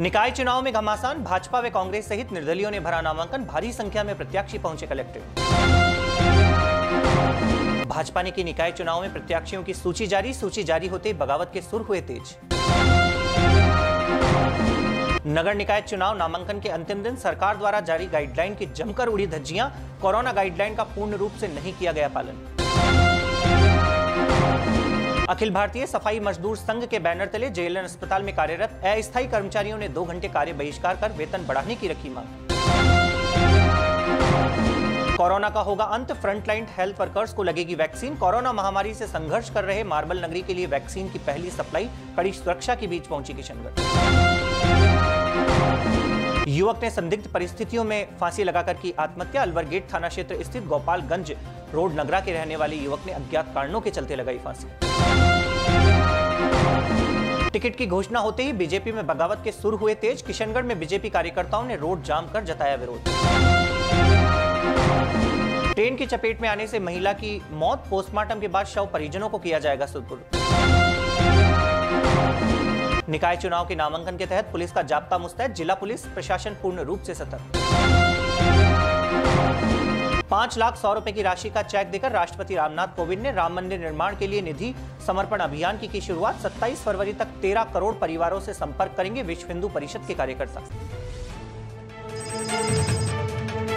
निकाय चुनाव में घमासान, भाजपा व कांग्रेस सहित निर्दलियों ने भरा नामांकन, भारी संख्या में प्रत्याशी पहुँचे कलेक्टर। भाजपा ने की निकाय चुनाव में प्रत्याशियों की सूची जारी सूची जारी होते बगावत के सुर हुए तेज। नगर निकाय चुनाव नामांकन के अंतिम दिन सरकार द्वारा जारी गाइडलाइन की जमकर उड़ी धज्जियाँ, कोरोना गाइडलाइन का पूर्ण रूप से नहीं किया गया पालन। अखिल भारतीय सफ़ाई मजदूर संघ के बैनर तले जेएलएन अस्पताल में कार्यरत अस्थायी कर्मचारियों ने दो घंटे कार्य बहिष्कार कर वेतन बढ़ाने की रखी मांग। कोरोना का होगा अंत, फ्रंटलाइन हेल्थ वर्कर्स को लगेगी वैक्सीन। कोरोना महामारी से संघर्ष कर रहे मार्बल नगरी के लिए वैक्सीन की पहली सप्लाई, कड़ी सुरक्षा के बीच पहुँची किशनगढ़। युवक ने संदिग्ध परिस्थितियों में फांसी लगाकर की आत्महत्या। अलवर गेट थाना क्षेत्र स्थित गोपालगंज रोड नगरा के रहने वाले युवक ने अज्ञात कारणों के चलते लगाई फांसी। टिकट की घोषणा होते ही बीजेपी में बगावत के सुर हुए तेज। किशनगढ़ में बीजेपी कार्यकर्ताओं ने रोड जाम कर जताया विरोध। ट्रेन की चपेट में आने से महिला की मौत। पोस्टमार्टम के बाद शव परिजनों को किया जाएगा सुपुर्द निकाय चुनाव के नामांकन के तहत पुलिस का जाब्ता मुस्तैद। जिला पुलिस प्रशासन पूर्ण रूप से सतर्क। पाँच लाख सौ रुपए की राशि का चेक देकर राष्ट्रपति रामनाथ कोविंद ने राम मंदिर निर्माण के लिए निधि समर्पण अभियान की की शुरुआत। 27 फरवरी तक 13 करोड़ परिवारों से संपर्क करेंगे विश्व हिंदू परिषद के कार्यकर्ता।